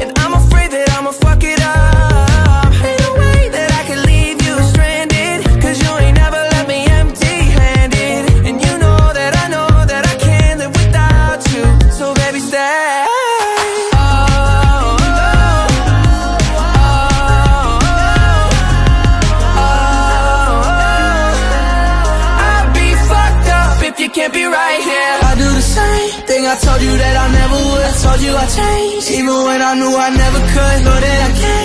And I'm afraid that I'ma fuck it up. Ain't way that I can leave you stranded, 'cause you ain't never left me empty-handed, and you know that I know that I can't live without you. So baby, stay. Oh, oh, I'd be fucked up if you can't be right here. I do the same thing I told you that I never would. Changed, even when I knew I never could. Know that I can't